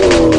Oh.